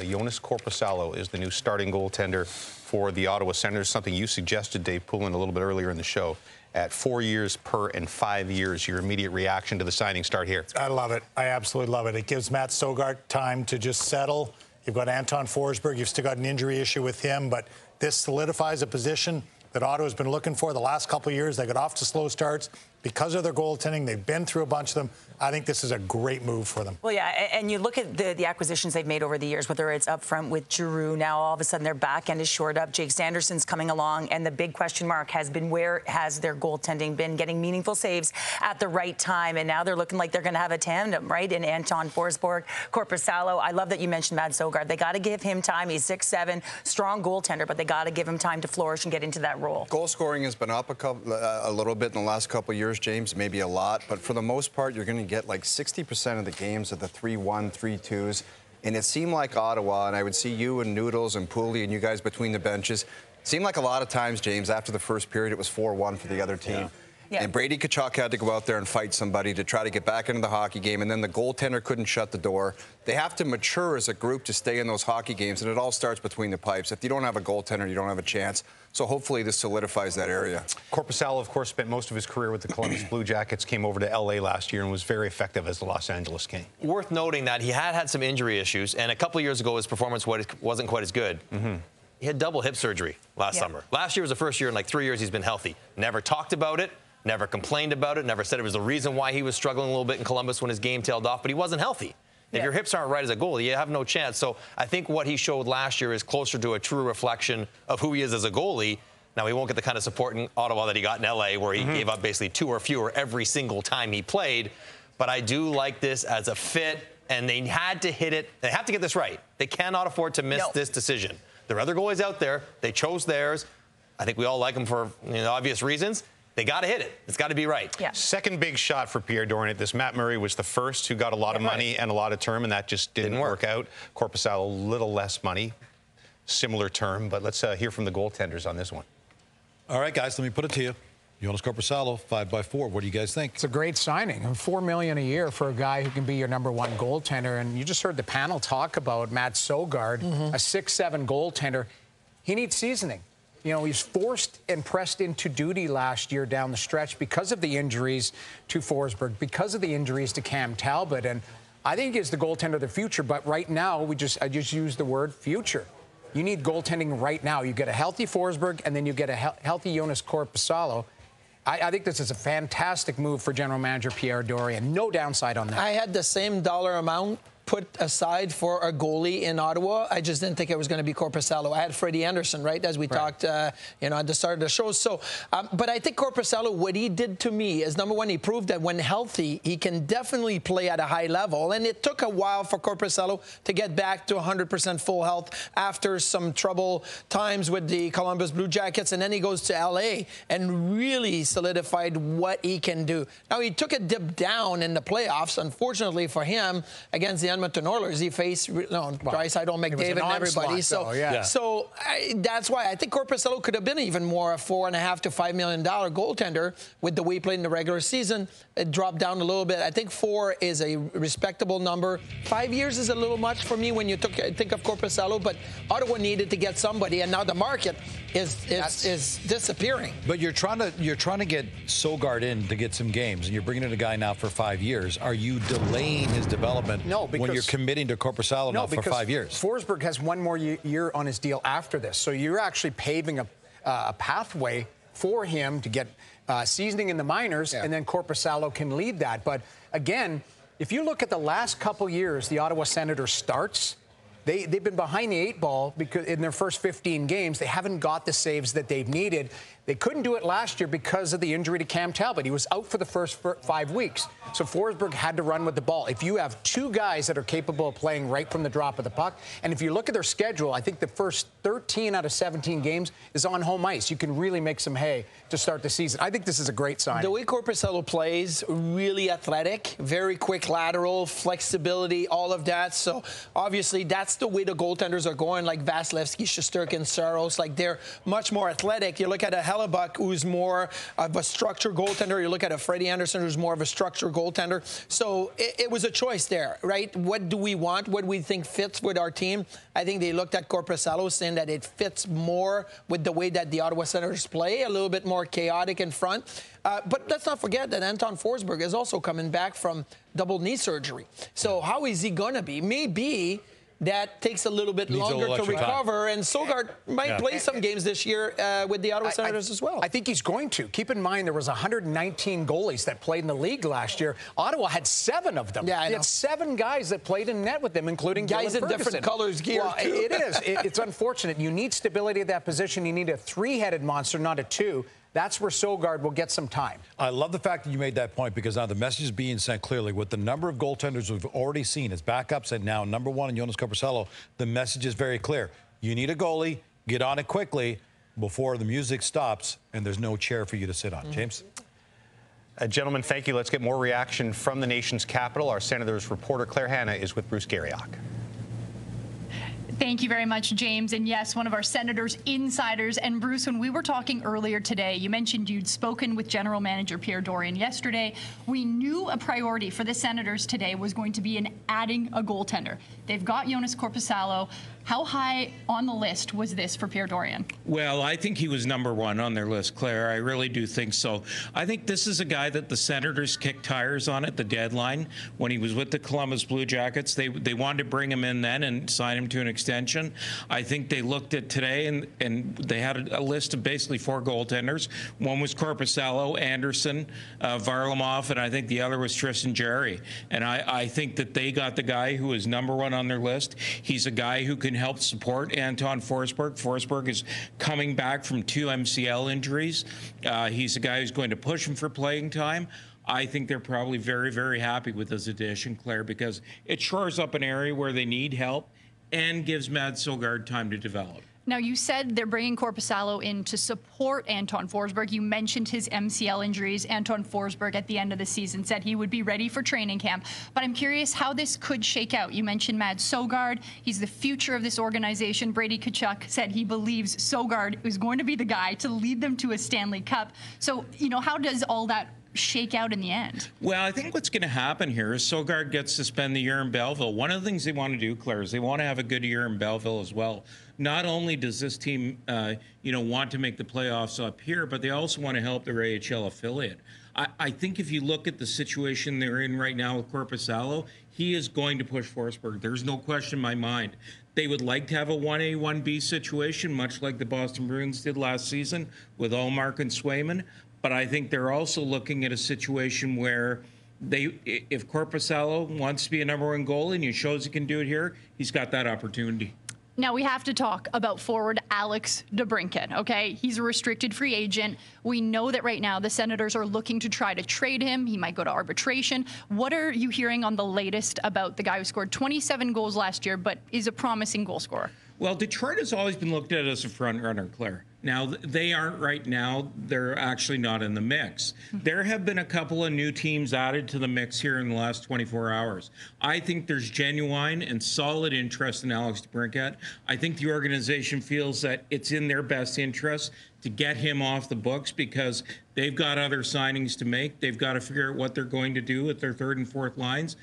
Joonas Korpisalo is the new starting goaltender for the Ottawa Senators, something you suggested, Dave Poulin, a little bit earlier in the show. At four years per and five years, your immediate reaction to the signing start here? I love it. I absolutely love it. It gives Matt Sogaard time to just settle. You've got Anton Forsberg. You've still got an injury issue with him, but this solidifies a position that Ottawa's been looking for the last couple of years. They got off to slow starts because of their goaltending. They've been through a bunch of them. I think this is a great move for them. Well, yeah, and you look at the, the acquisitions they've made over the years, whether it's up front with Giroux, now all of a sudden their back end is shored up. Jake Sanderson's coming along, and the big question mark has been where has their goaltending been getting meaningful saves at the right time? And now they're looking like they're going to have a tandem, right? In Anton Forsberg, Korpisalo. I love that you mentioned Matt Sogaard. They got to give him time. He's six seven, strong goaltender, but they got to give him time to flourish and get into that role. Goal scoring has been up a, couple, uh, a little bit in the last couple years, James, maybe a lot, but for the most part, you're going to get like 60 percent of the games are the 3-1, 3-2s. And it seemed like Ottawa, and I would see you and Noodles and Pooley and you guys between the benches. Seemed like a lot of times, James, after the first period, it was 4-1 for the other team. Yeah. Yeah. And Brady Tkachuk had to go out there and fight somebody to try to get back into the hockey game, and then the goaltender couldn't shut the door. They have to mature as a group to stay in those hockey games, and it all starts between the pipes. If you don't have a goaltender, you don't have a chance. So hopefully this solidifies that area. Korpisalo, of course, spent most of his career with the Columbus Blue Jackets, came over to L.A. last year and was very effective as the Los Angeles King. Worth noting that he had had some injury issues, and a couple years ago his performance wasn't quite as good. Mm-hmm. He had double hip surgery last yeah. summer. Last year was the first year in like three years he's been healthy. Never talked about it never complained about it, never said it was the reason why he was struggling a little bit in Columbus when his game tailed off, but he wasn't healthy. If your hips aren't right as a goalie, you have no chance. So I think what he showed last year is closer to a true reflection of who he is as a goalie. Now, he won't get the kind of support in Ottawa that he got in LA, where he mm-hmm. gave up basically two or fewer every single time he played. But I do like this as a fit, and they had to hit it. They have to get this right. They cannot afford to miss no. this decision. There are other goalies out there. They chose theirs. I think we all like them for you know, obvious reasons. They got to hit it. It's got to be right. Yeah. Second big shot for Pierre Dorion at this. Matt Murray was the first who got a lot of money right. and a lot of term, and that just didn't, didn't work. work. out. Korpisalo, a little less money, similar term, but let's uh, hear from the goaltenders on this one. All right, guys, let me put it to you. Joonas Korpisalo, five by four. What do you guys think? It's a great signing. Four million a year for a guy who can be your number one goaltender. And you just heard the panel talk about Matt Sogaard, mm-hmm. a six-seven goaltender. He needs seasoning. You know, he's forced and pressed into duty last year down the stretch because of the injuries to Forsberg, because of the injuries to Cam Talbot. And I think he's the goaltender of the future. But right now, we just I just use the word future. You need goaltending right now. You get a healthy Forsberg, and then you get a he- healthy Joonas Korpisalo. I, I, think this is a fantastic move for General Manager Pierre Dorion. No downside on that. I had the same dollar amount put aside for a goalie in Ottawa. I just didn't think it was going to be Korpisalo. I had Freddie Andersen, right, as we right. talked, uh, you know, at the start of the show. So, um, but I think Korpisalo, what he did to me is number one, he proved that when healthy, he can definitely play at a high level. And it took a while for Korpisalo to get back to 100% full health after some trouble times with the Columbus Blue Jackets, and then he goes to LA and really solidified what he can do. Now he took a dip down in the playoffs, unfortunately for him, against the Edmonton Oilers. He faced you know, well, Draisaitl, McDavid, and everybody. So, though, yeah. so I, that's why I think Korpisalo could have been even more a four and a half to five million dollar goaltender with the way he played in the regular season. It dropped down a little bit. I think four is a respectable number. Five years is a little much for me when you took, think of Korpisalo, but Ottawa needed to get somebody, and now the market is is, is disappearing. But you're trying to you're trying to get Sogaard in to get some games, and you're bringing in a guy now for five years. Are you delaying his development? No, because when you're committing to Korpisalo no, for five years. Forsberg has one more year on his deal after this, so you're actually paving a, uh, a pathway for him to get uh, seasoning in the minors, yeah. and then Korpisalo can lead that. But again, if you look at the last couple years, the Ottawa Senators starts. They, they've been behind the eight ball because in their first 15 games, they haven't got the saves that they've needed. They couldn't do it last year because of the injury to Cam Talbot. He was out for the first five weeks. So Forsberg had to run with the ball. If you have two guys that are capable of playing right from the drop of the puck, and if you look at their schedule, I think the first 13 out of 17 games is on home ice. You can really make some hay to start the season. I think this is a great sign. The way Korpisalo plays, really athletic, very quick lateral, flexibility, all of that. So obviously that's the way the goaltenders are going, like Vasilevskiy, Shesterkin, Saros. Like they're much more athletic. You look at a Hellebuyck, who's more of a structure goaltender. You look at a Freddie Andersen, who's more of a structure goaltender. So it, it was a choice there, right? What do we want? What do we think fits with our team? I think they looked at Korpisalo saying that it fits more with the way that the Ottawa Senators play, a little bit more chaotic in front. Uh, but let's not forget that Anton Forsberg is also coming back from double knee surgery. So how is he going to be? Maybe that takes a little bit Needs longer little to extra time. recover, and Sogaard might Yeah. play some games this year uh, with the Ottawa Senators I, as well. I think he's going to. Keep in mind there was 119 goalies that played in the league last year. Ottawa had seven of them. Yeah, I know. had seven guys that played in net with them, including Guys Dylan in different Ferguson. colors gear, Well, too. it is. It- it's unfortunate. You need stability at that position. You need a three-headed monster, not a two. That's where Sogaard will get some time. I love the fact that you made that point because now the message is being sent clearly with the number of goaltenders we've already seen as backups and now number one in Joonas Korpisalo. The message is very clear. You need a goalie, get on it quickly before the music stops and there's no chair for you to sit on. James? Uh, gentlemen, thank you. Let's get more reaction from the nation's capital. Our Senators reporter Claire Hanna is with Bruce Garrioch. Thank you very much, James. And yes, one of our Senators insiders. And Bruce, when we were talking earlier today, you mentioned you'd spoken with General Manager Pierre Dorion yesterday. We knew a priority for the Senators today was going to be in adding a goaltender. They've got Joonas Korpisalo. How high on the list was this for Pierre Dorion? Well, I think he was number one on their list, Claire. I really do think so. I think this is a guy that the Senators kicked tires on at the deadline when he was with the Columbus Blue Jackets. They they wanted to bring him in then and sign him to an extension. I think they looked at today and and they had a, a list of basically four goaltenders. One was Korpisalo, Andersen, uh, Varlamov, and I think the other was Tristan Jarry. And I, I think that they got the guy who is number one on their list. He's a guy who can help support Anton Forsberg. Forsberg is coming back from two MCL injuries. Uh, he's a guy who's going to push him for playing time. I think they're probably very, very happy with this addition, Claire, because it shores up an area where they need help and gives Mads Sogaard time to develop. Now, you said they're bringing Korpisalo in to support Anton Forsberg. You mentioned his MCL injuries. Anton Forsberg, at the end of the season, said he would be ready for training camp. But I'm curious how this could shake out. You mentioned Mads Sogaard. He's the future of this organization. Brady Tkachuk said he believes Sogaard is going to be the guy to lead them to a Stanley Cup. So, you know, how does all that shake out in the end? Well, I think what's going to happen here is Sogaard gets to spend the year in Belleville. One of the things they want to do, Claire, is they want to have a good year in Belleville as well. Not only does this team, uh, you know, want to make the playoffs up here, but they also want to help their AHL affiliate. I, think if you look at the situation they're in right now with Korpisalo, he is going to push Forsberg. There's no question in my mind. They would like to have a 1A, 1B situation, much like the Boston Bruins did last season with Ullmark and Swayman. But I think they're also looking at a situation where they, if Korpisalo wants to be a number one goalie and he shows he can do it here, he's got that opportunity. Now we have to talk about forward Alex DeBrincat. Okay, he's a restricted free agent. We know that right now the Senators are looking to try to trade him. He might go to arbitration. What are you hearing on the latest about the guy who scored 27 goals last year, but is a promising goal scorer? Well, Detroit has always been looked at as a front runner, Claire. Now, they aren't right now. They're actually not in the mix. Hmm. There have been a couple of new teams added to the mix here in the last 24 hours. I think there's genuine and solid interest in Alex DeBrincat. I think the organization feels that it's in their best interest to get him off the books because they've got other signings to make. They've got to figure out what they're going to do with their third and fourth lines.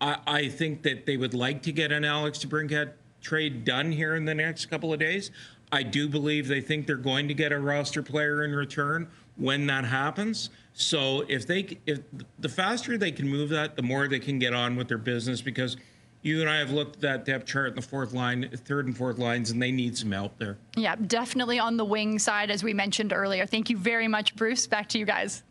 I, I think that they would like to get an Alex DeBrincat trade done here in the next couple of days. I do believe they think they're going to get a roster player in return when that happens. So if they if the faster they can move that, the more they can get on with their business because you and I have looked at that depth chart in the fourth line, third and fourth lines, and they need some help there. Yeah, definitely on the wing side, as we mentioned earlier. Thank you very much, Bruce. Back to you guys.